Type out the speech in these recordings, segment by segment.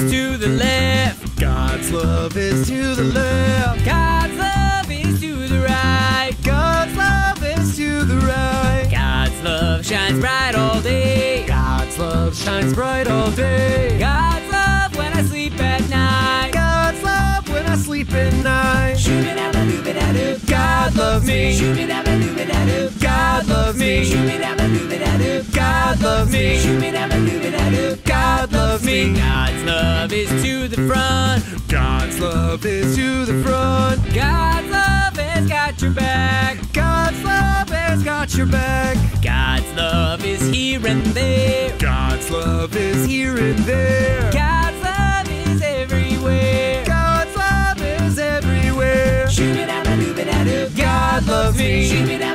is to the left. God's love is to the left. God's love is to the right. God's love is to the right. God's love shines bright all day. God's love shines bright all day. God's love when I sleep at night. God's love when I sleep at night. Shoo-ba-dabba-doo-ba-da-doo. God loves me. Shoo-ba-dabba-doo-ba-da-doo. God loves me. Shoo-ba-dabba-doo-ba-da-doo. God loves me. Shoo-ba-dabba-doo-ba-da-doo. God loves me. God's love is to the front. God's love is to the front. God's love has got your back. God's love has got your back. God's love is here and there. God's love is here and there. God's love is everywhere. God's love is everywhere. Shoo-ba-dabba-doo-ba-da-doo. God loves me. Shoo-ba-dabba-doo-ba-da-doo.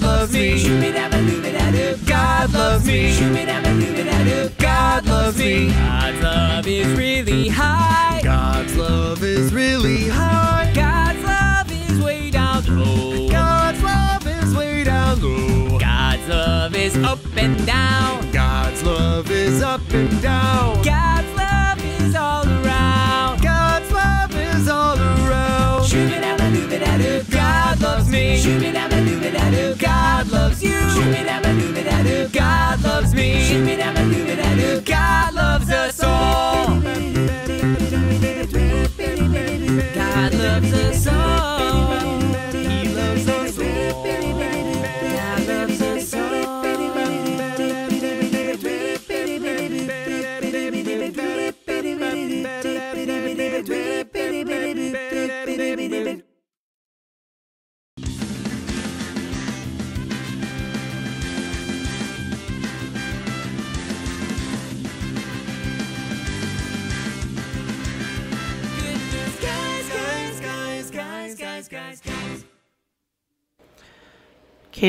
God loves me. God loves me. God loves me. God's love is really high. God's love is really high. God's love is way down low. God's love is way down low. God's love is up and down. God's love is up and down. God's love is all around. God's love is all around. Loves me. God loves you.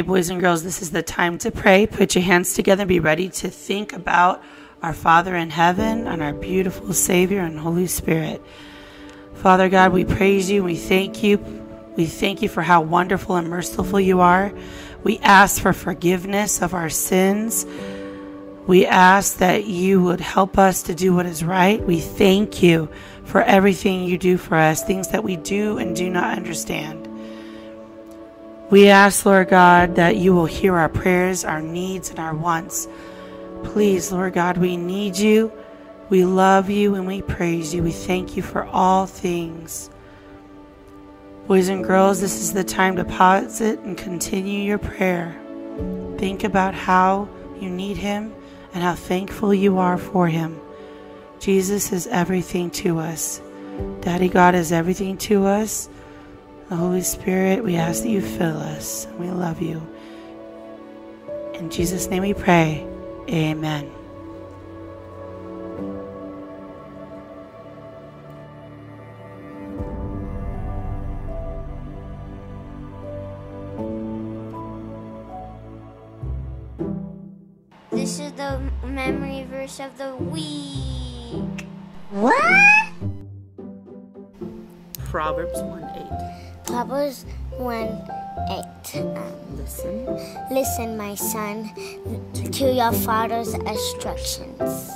Boys and girls, this is the time to pray. Put your hands together. Be ready to think about our Father in heaven and our beautiful Savior and Holy Spirit. Father God, we praise you. We thank you. We thank you for how wonderful and merciful you are. We ask for forgiveness of our sins. We ask that you would help us to do what is right. We thank you for everything you do for us, things that we do and do not understand. We ask, Lord God, that you will hear our prayers, our needs, and our wants. Please, Lord God, we need you. We love you and we praise you. We thank you for all things. Boys and girls, this is the time to pause it and continue your prayer. Think about how you need him and how thankful you are for him. Jesus is everything to us. Daddy God is everything to us. The Holy Spirit, we ask that you fill us. We love you. In Jesus' name we pray. Amen. This is the memory verse of the week. What? Proverbs 1 8. Proverbs 1 8. Um, Listen. Listen, my son, to your father's instructions.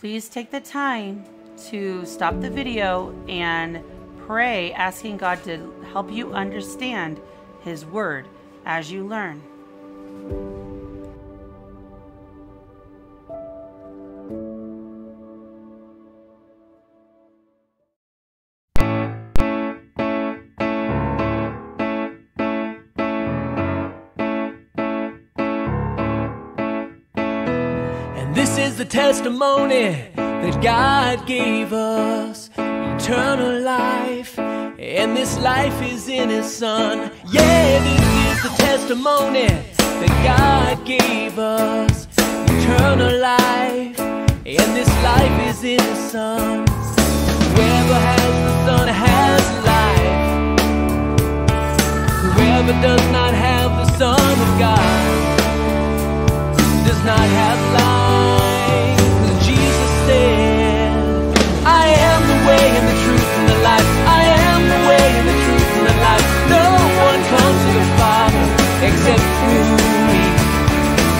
Please take the time to stop the video and pray, asking God to help you understand His Word as you learn. And this is the testimony that God gave us eternal life. And this life is in His Son. Yeah, this is the testimony that God gave us eternal life. And this life is in His Son. Whoever has the Son has life. Whoever does not have the Son of God does not have life. set me,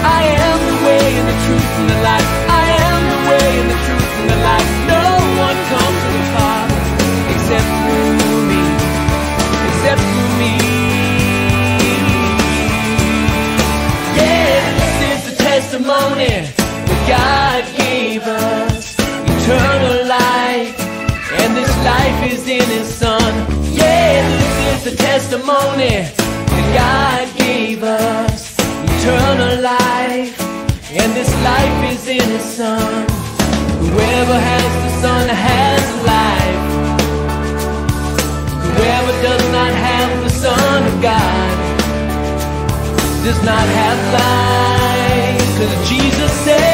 I am the way and the truth and the life. I am the way and the truth and the life. No one comes to the Father except through me. Except through me. Yeah, this is the testimony that God gave us eternal life, and this life is in His Son. Yeah, this is the testimony. God gave us eternal life, and this life is in His Son. Whoever has the Son has life. Whoever does not have the Son of God does not have life. Cause Jesus said,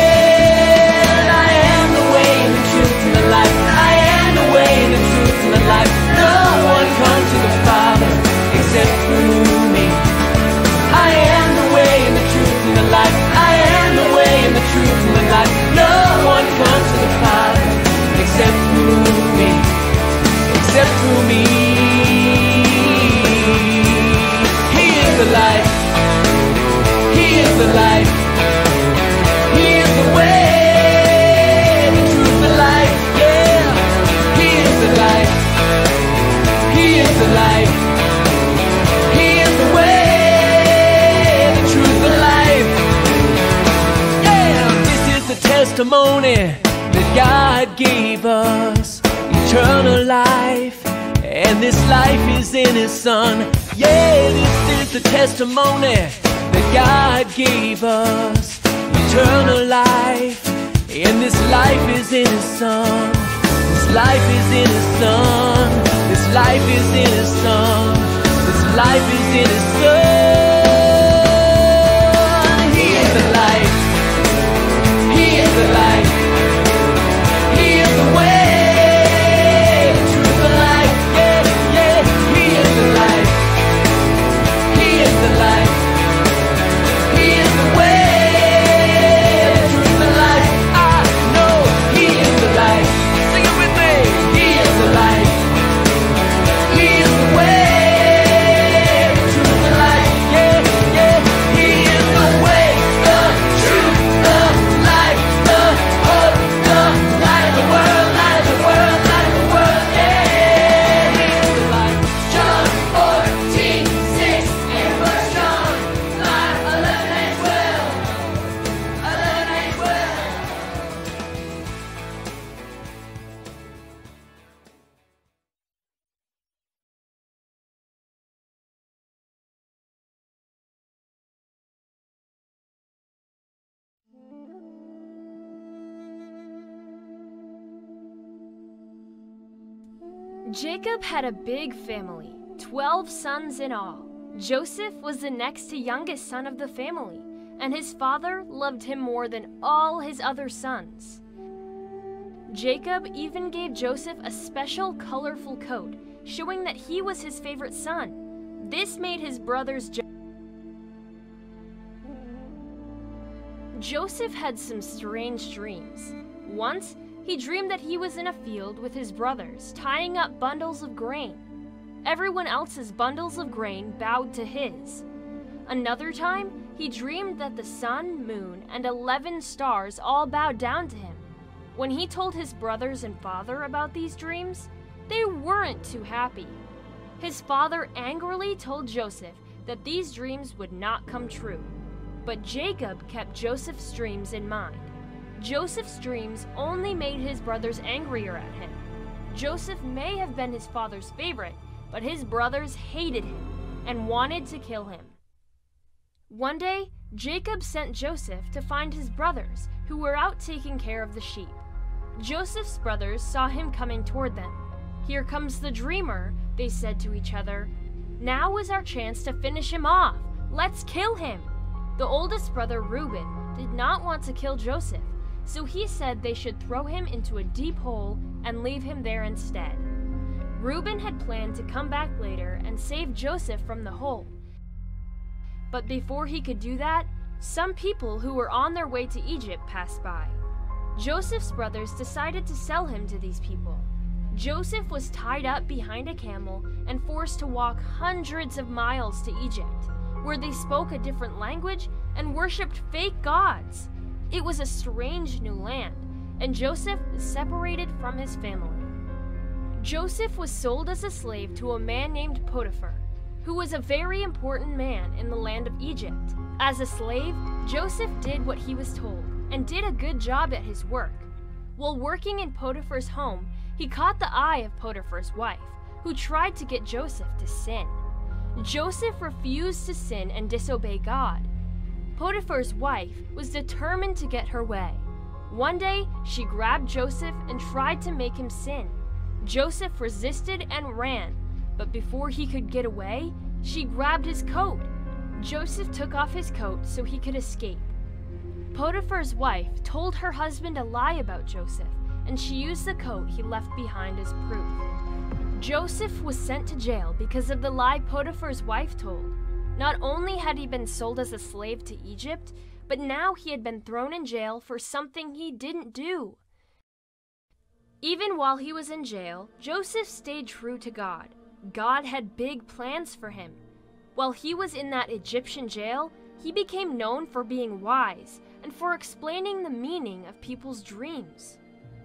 testimony that God gave us eternal life. And this life is in His Son. Yeah, this is the testimony that God gave us eternal life. And this life is in His Son. This life is in His Son. This life is in His Son. This life is in His Son. Jacob had a big family, 12 sons in all. Joseph was the next to youngest son of the family, and his father loved him more than all his other sons. Jacob even gave Joseph a special colorful coat, showing that he was his favorite son. This made his brothers je- Joseph had some strange dreams. Once, he dreamed that he was in a field with his brothers, tying up bundles of grain. Everyone else's bundles of grain bowed to his. Another time, he dreamed that the sun, moon, and 11 stars all bowed down to him. When he told his brothers and father about these dreams, they weren't too happy. His father angrily told Joseph that these dreams would not come true. But Jacob kept Joseph's dreams in mind. Joseph's dreams only made his brothers angrier at him. Joseph may have been his father's favorite, but his brothers hated him and wanted to kill him. One day, Jacob sent Joseph to find his brothers, who were out taking care of the sheep. Joseph's brothers saw him coming toward them. Here comes the dreamer, they said to each other. Now is our chance to finish him off. Let's kill him. The oldest brother, Reuben, did not want to kill Joseph, so he said they should throw him into a deep hole and leave him there instead. Reuben had planned to come back later and save Joseph from the hole. But before he could do that, some people who were on their way to Egypt passed by. Joseph's brothers decided to sell him to these people. Joseph was tied up behind a camel and forced to walk hundreds of miles to Egypt, where they spoke a different language and worshipped fake gods. It was a strange new land, and Joseph was separated from his family. Joseph was sold as a slave to a man named Potiphar, who was a very important man in the land of Egypt. As a slave, Joseph did what he was told. and did a good job at his work. While working in Potiphar's home, he caught the eye of Potiphar's wife, who tried to get Joseph to sin. Joseph refused to sin and disobey God. Potiphar's wife was determined to get her way. One day, she grabbed Joseph and tried to make him sin. Joseph resisted and ran, but before he could get away, she grabbed his coat. Joseph took off his coat so he could escape. Potiphar's wife told her husband a lie about Joseph, and she used the coat he left behind as proof. Joseph was sent to jail because of the lie Potiphar's wife told. Not only had he been sold as a slave to Egypt, but now he had been thrown in jail for something he didn't do. Even while he was in jail, Joseph stayed true to God. God had big plans for him. While he was in that Egyptian jail, he became known for being wise and for explaining the meaning of people's dreams.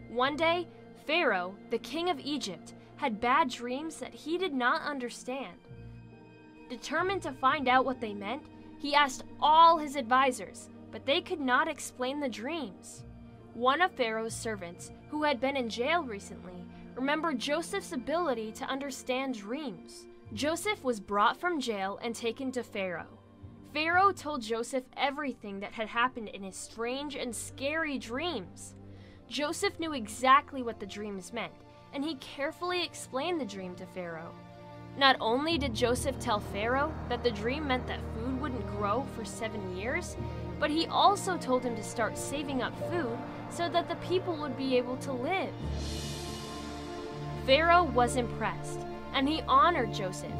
One day, Pharaoh, the king of Egypt, had bad dreams that he did not understand. Determined to find out what they meant, he asked all his advisors, but they could not explain the dreams. One of Pharaoh's servants, who had been in jail recently, remembered Joseph's ability to understand dreams. Joseph was brought from jail and taken to Pharaoh. Pharaoh told Joseph everything that had happened in his strange and scary dreams. Joseph knew exactly what the dreams meant, and he carefully explained the dream to Pharaoh. Not only did Joseph tell Pharaoh that the dream meant that food wouldn't grow for seven years, but he also told him to start saving up food so that the people would be able to live. Pharaoh was impressed, and he honored Joseph.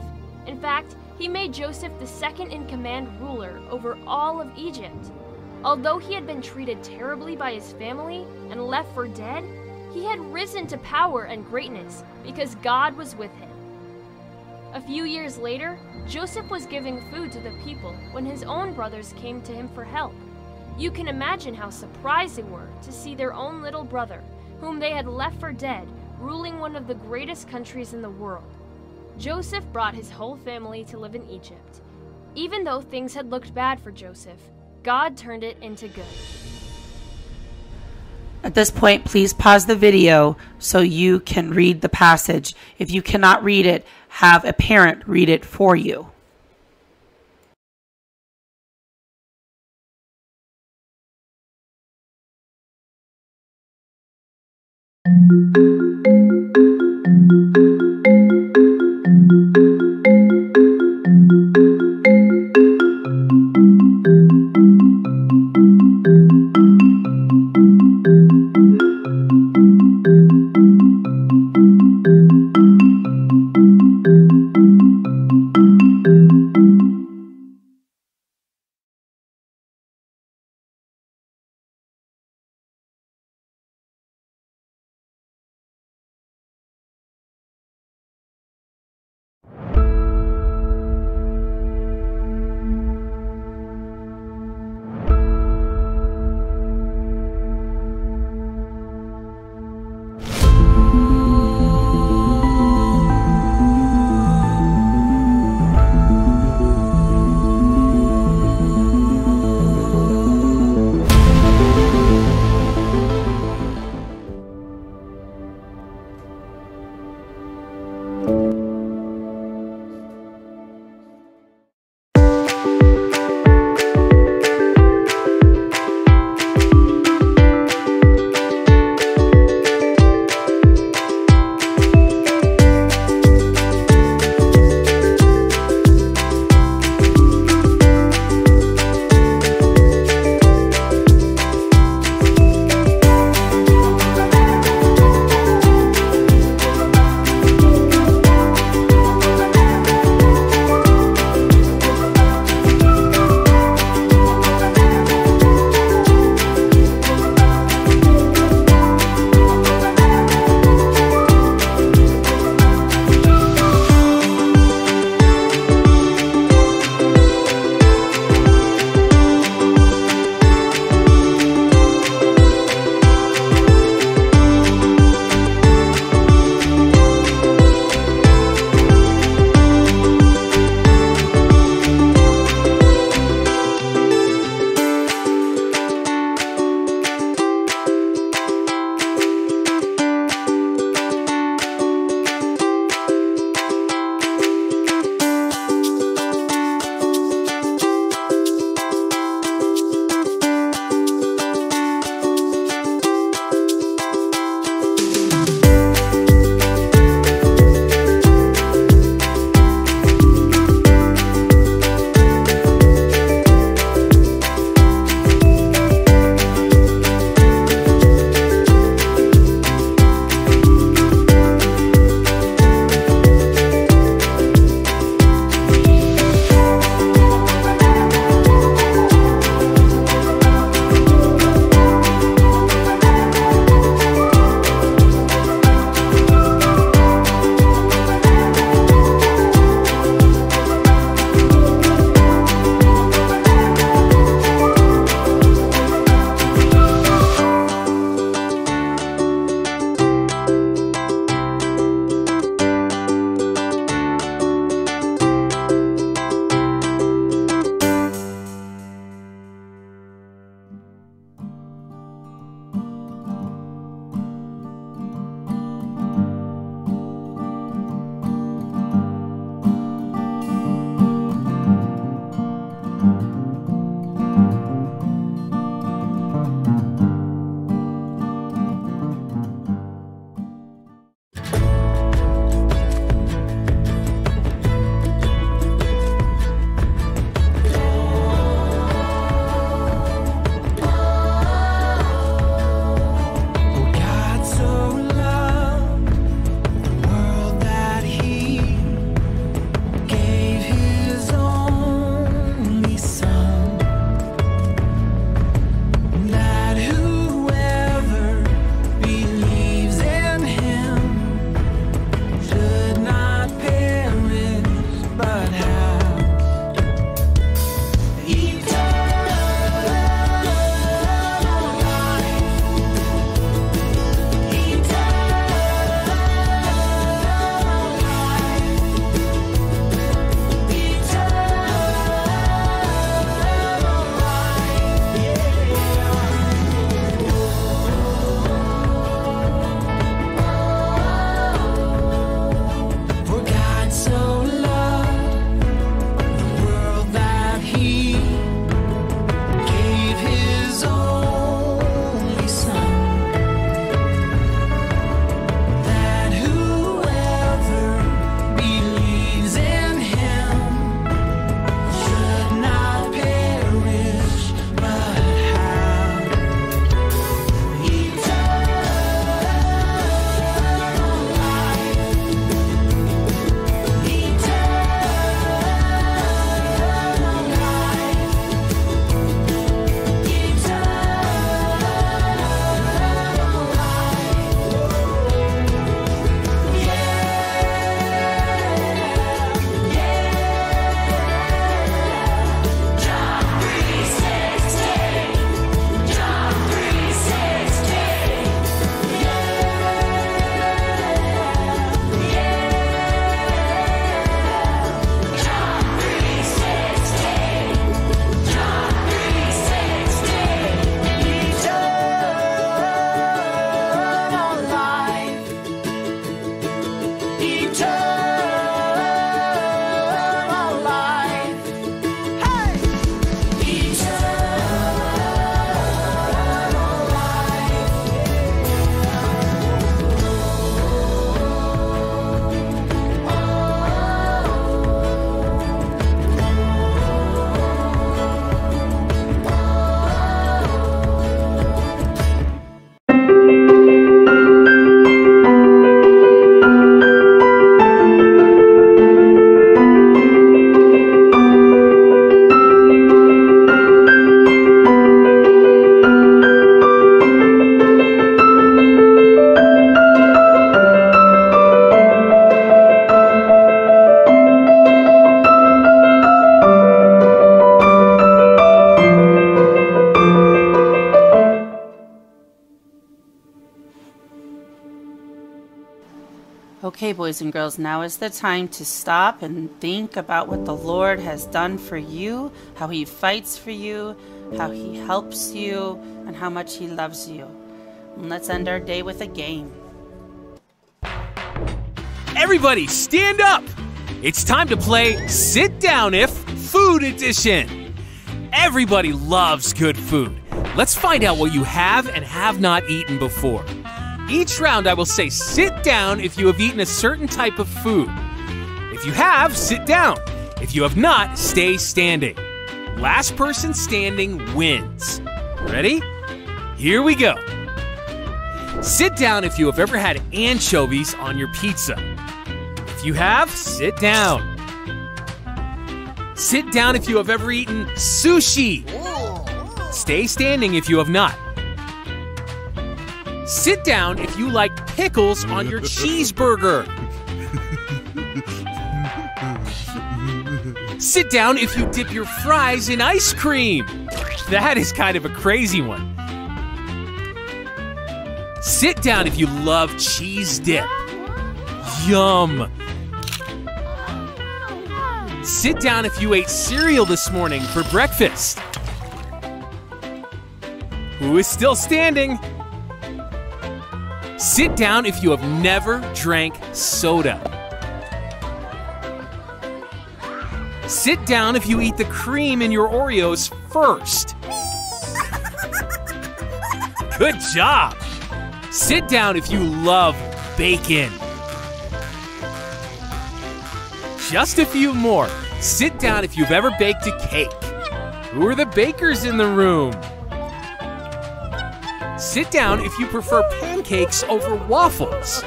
In fact, he made Joseph the second in command ruler over all of Egypt. Although he had been treated terribly by his family and left for dead, he had risen to power and greatness because God was with him. A few years later, Joseph was giving food to the people when his own brothers came to him for help. You can imagine how surprised they were to see their own little brother, whom they had left for dead, ruling one of the greatest countries in the world. Joseph brought his whole family to live in Egypt. Even though things had looked bad for Joseph, God turned it into good. At this point, please pause the video so you can read the passage. If you cannot read it, have a parent read it for you. Boys and girls, now is the time to stop and think about what the Lord has done for you, how He fights for you, how He helps you, and how much He loves you. And let's end our day with a game. Everybody, stand up! It's time to play Sit Down If Food Edition. Everybody loves good food. Let's find out what you have and have not eaten before. Each round, I will say sit down if you have eaten a certain type of food. If you have, sit down. If you have not, stay standing. Last person standing wins. Ready? Here we go. Sit down if you have ever had anchovies on your pizza. If you have, sit down. Sit down if you have ever eaten sushi. Stay standing if you have not. Sit down if you like pickles on your cheeseburger. Sit down if you dip your fries in ice cream. That is kind of a crazy one. Sit down if you love cheese dip. Yum. Sit down if you ate cereal this morning for breakfast. Who is still standing? Sit down if you have never drank soda. Sit down if you eat the cream in your Oreos first. Good job. Sit down if you love bacon. Just a few more. Sit down if you've ever baked a cake. Who are the bakers in the room? Sit down if you prefer pancakes over waffles.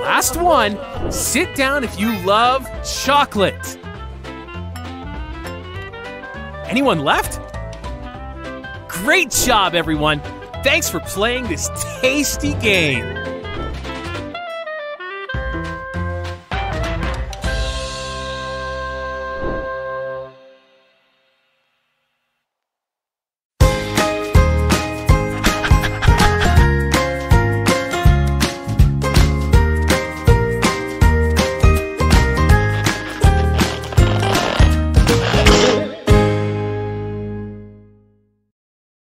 Last one, sit down if you love chocolate. Anyone left? Great job, everyone. Thanks for playing this tasty game.